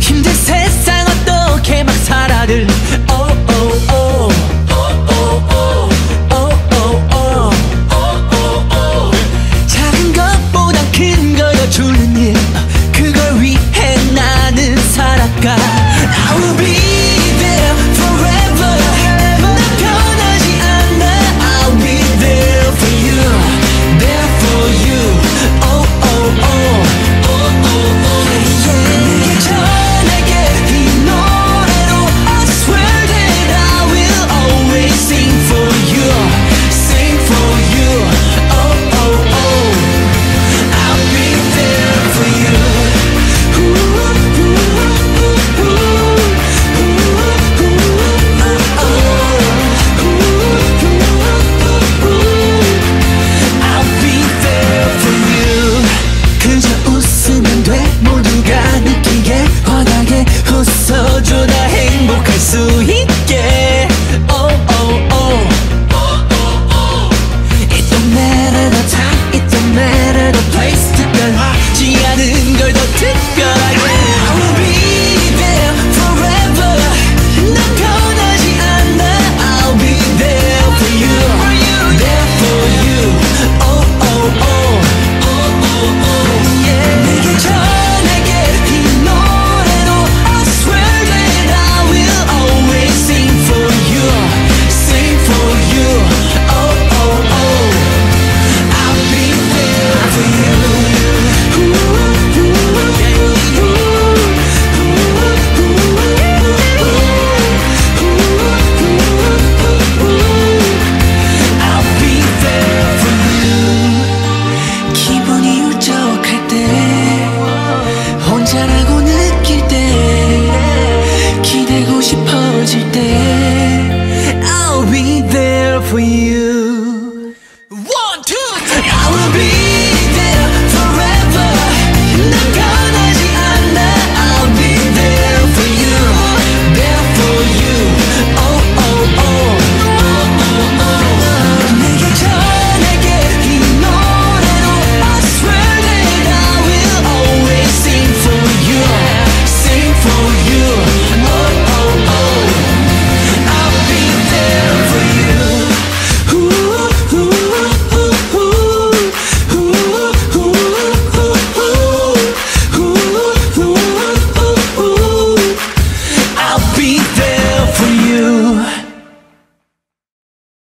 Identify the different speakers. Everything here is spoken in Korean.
Speaker 1: 힘든 세상 어떻게 막 살아들 for you.